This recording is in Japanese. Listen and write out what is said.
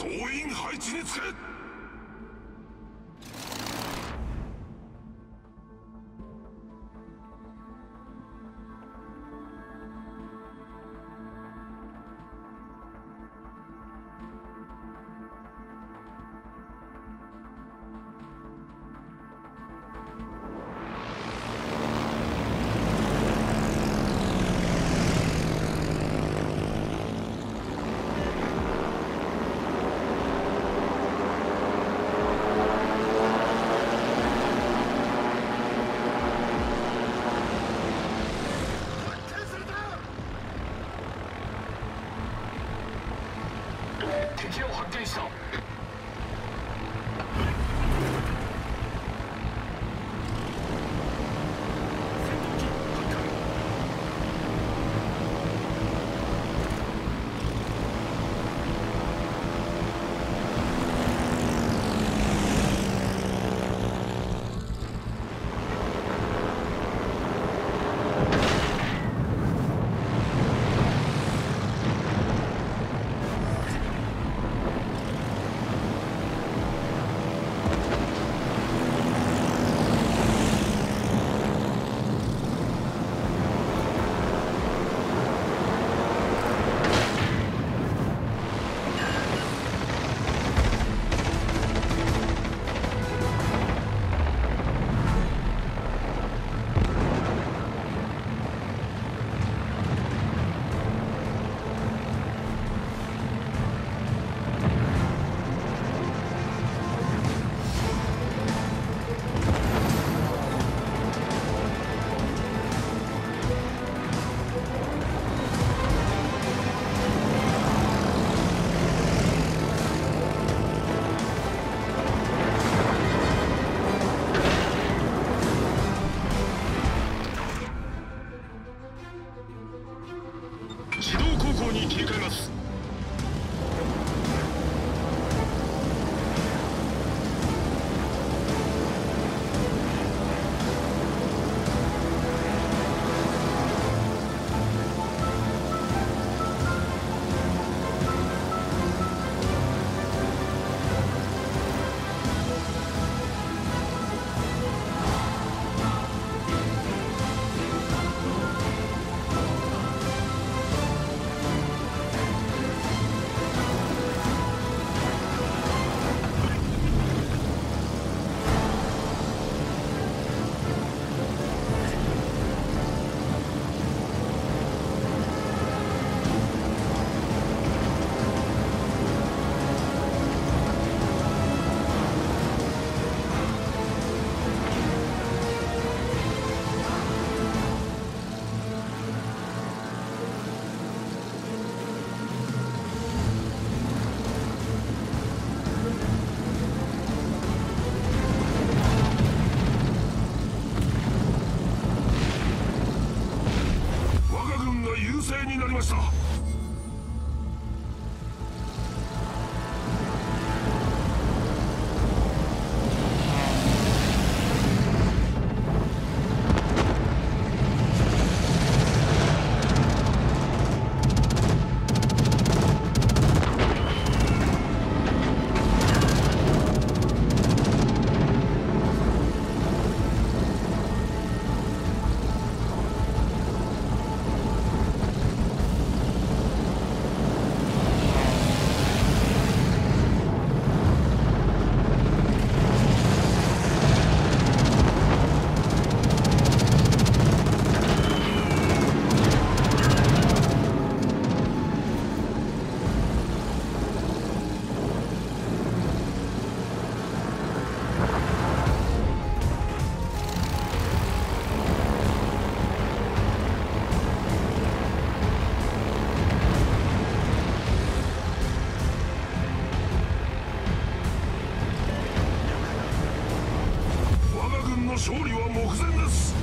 総員配置につけ敵を発見した。方に切り替えます。勝利は目前です。